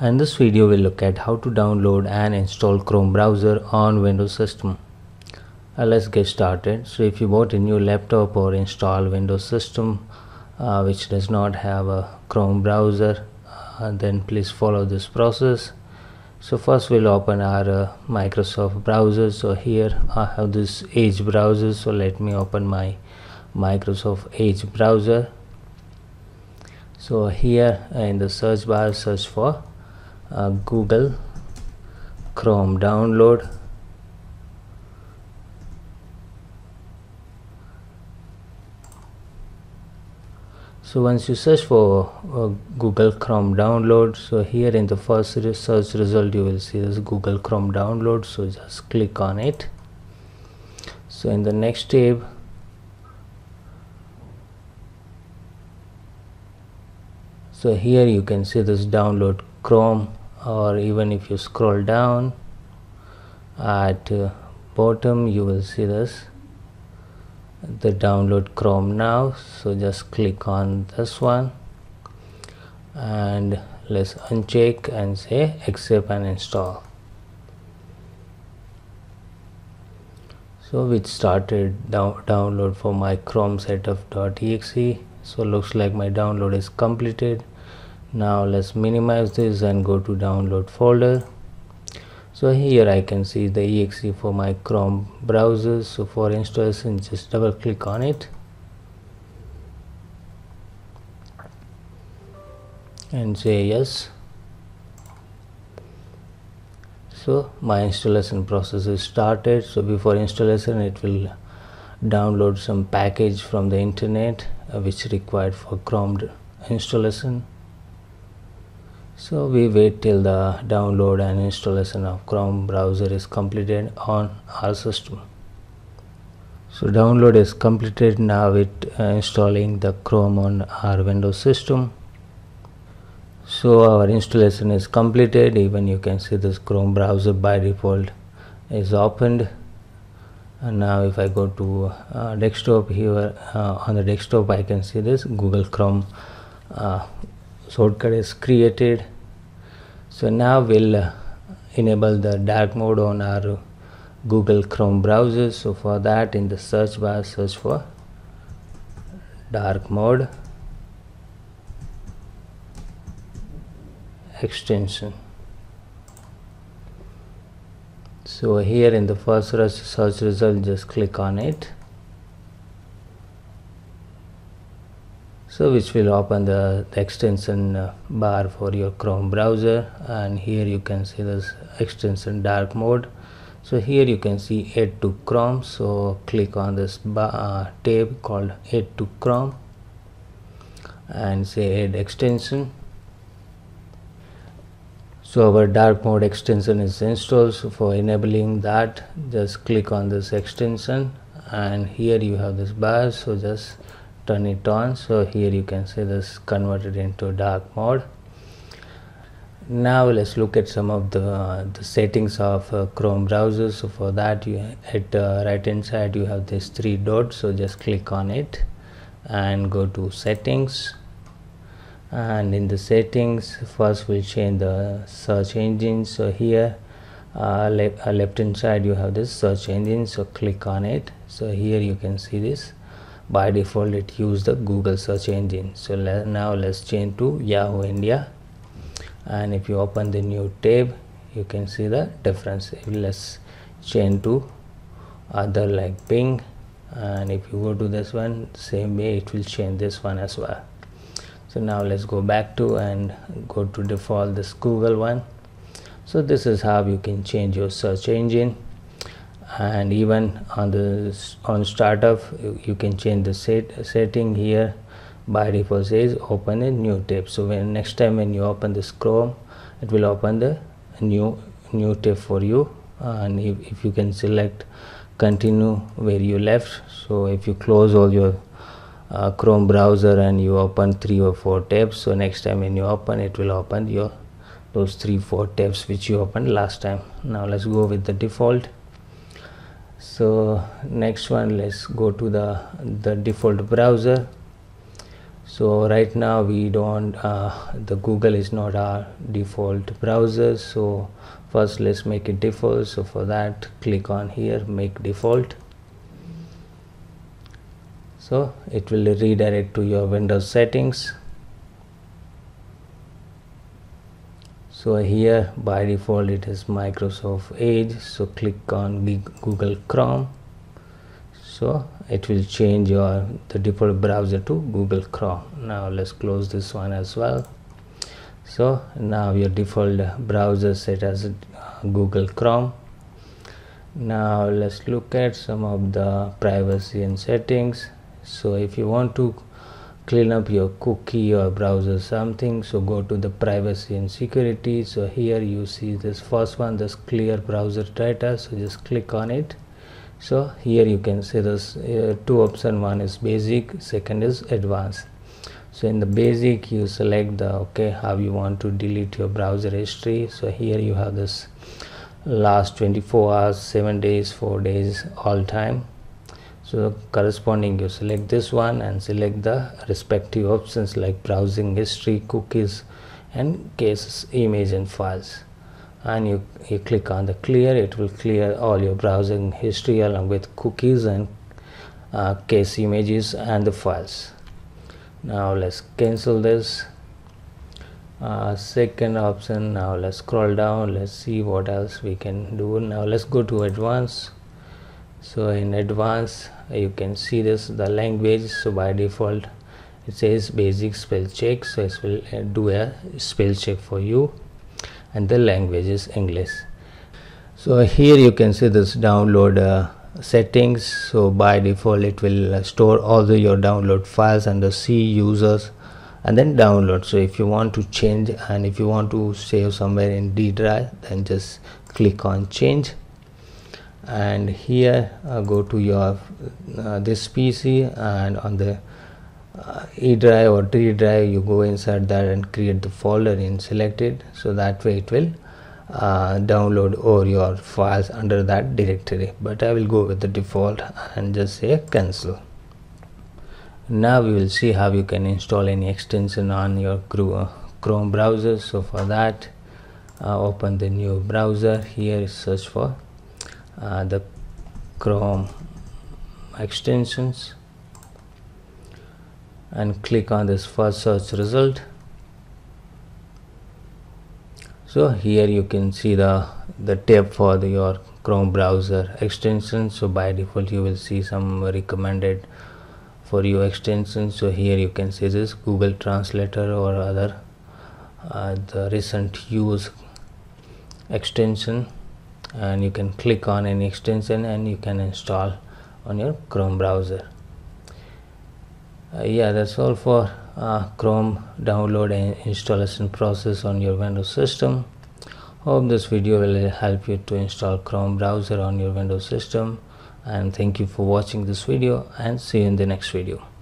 In this video we'll look at how to download and install Chrome browser on Windows system. Uh, let's get started. So if you bought a new laptop or install Windows system uh, which does not have a Chrome browser uh, then please follow this process. So first we'll open our uh, Microsoft browser. So here I have this Edge browser. So let me open my Microsoft Edge browser. So here in the search bar search for uh, Google Chrome download. So once you search for uh, Google Chrome download so here in the first search result you will see this Google Chrome download so just click on it. So in the next tab so here you can see this download chrome or even if you scroll down at uh, bottom you will see this the download chrome now. So just click on this one and let's uncheck and say accept and install. So it started down download for my chrome setup.exe so looks like my download is completed now let's minimize this and go to download folder. So here I can see the exe for my Chrome browser. So for installation just double click on it. And say yes. So my installation process is started. So before installation it will download some package from the internet uh, which required for Chrome installation so we wait till the download and installation of chrome browser is completed on our system. So download is completed. Now it uh, installing the chrome on our windows system. So our installation is completed. Even you can see this chrome browser by default is opened. And now if i go to uh, desktop here uh, on the desktop i can see this google chrome uh, shortcut is created. So now we'll uh, enable the dark mode on our google chrome browser. So for that in the search bar search for dark mode extension. So here in the first search result just click on it so which will open the, the extension uh, bar for your chrome browser. And here you can see this extension dark mode. So here you can see add to chrome. So click on this bar, uh, tab called add to chrome. And say add extension. So our dark mode extension is installed. So for enabling that just click on this extension. And here you have this bar. So just turn it on. So here you can see this converted into dark mode. Now let's look at some of the, uh, the settings of uh, chrome browser so for that you at uh, right hand side you have this three dots. So just click on it and go to settings. And in the settings first we'll change the search engine. So here uh, le uh, left hand side you have this search engine. So click on it. So here you can see this by default it use the google search engine. So now let's change to yahoo india. And if you open the new tab you can see the difference. Let's change to other like bing and if you go to this one same way it will change this one as well. So now let's go back to and go to default this google one. So this is how you can change your search engine and even on the on startup you can change the set setting here by default says open a new tab. So when next time when you open this chrome it will open the new new tab for you. And if, if you can select continue where you left. So if you close all your uh, chrome browser and you open three or four tabs so next time when you open it will open your those three four tabs which you opened last time. Now let's go with the default so next one let's go to the the default browser. So right now we don't uh, the Google is not our default browser. So first let's make it default. So for that click on here make default. So it will redirect to your Windows settings so here by default it is Microsoft Edge. So click on Google Chrome. So it will change your the default browser to Google Chrome. Now let's close this one as well. So now your default browser set as uh, Google Chrome. Now let's look at some of the privacy and settings. So if you want to clean up your cookie or browser something. So go to the privacy and security. So here you see this first one this clear browser data. So just click on it. So here you can see this uh, two option. One is basic second is advanced. So in the basic you select the okay how you want to delete your browser history. So here you have this last 24 hours 7 days 4 days all time so corresponding you select this one and select the respective options like browsing history cookies and cases image and files. And you, you click on the clear it will clear all your browsing history along with cookies and uh, case images and the files. Now let's cancel this. Uh, second option now let's scroll down let's see what else we can do. Now let's go to advanced so in advanced you can see this the language so by default it says basic spell check so it will uh, do a spell check for you and the language is English. So here you can see this download uh, settings. So by default it will uh, store all the your download files under C users and then download. So if you want to change and if you want to save somewhere in D drive then just click on change and here uh, go to your uh, this PC and on the uh, E drive or D drive you go inside that and create the folder in selected. So that way it will uh, download all your files under that directory. But I will go with the default and just say cancel. Now we will see how you can install any extension on your Chrome browser. So for that uh, open the new browser here search for uh, the Chrome extensions. And click on this first search result. So here you can see the the tab for the, your chrome browser extension so by default you will see some recommended for your extension so here you can see this google translator or other uh, the recent use extension and you can click on any extension and you can install on your chrome browser. Uh, yeah that's all for uh, chrome download and installation process on your windows system. Hope this video will help you to install chrome browser on your windows system and thank you for watching this video and see you in the next video